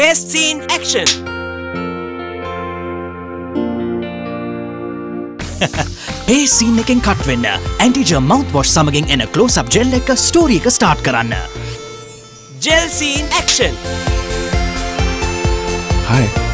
Test scene action ඒ scene එකෙන් කට්වෙන්න ඇන්ටිජ මව් වොෂ් සමගින් එන කලෝසප් ජෙල් එක ස්ටෝරිය එක ස්ටාර්ට් කරන්න. ජෙල් සීන් ඇක්ෂන් Hi.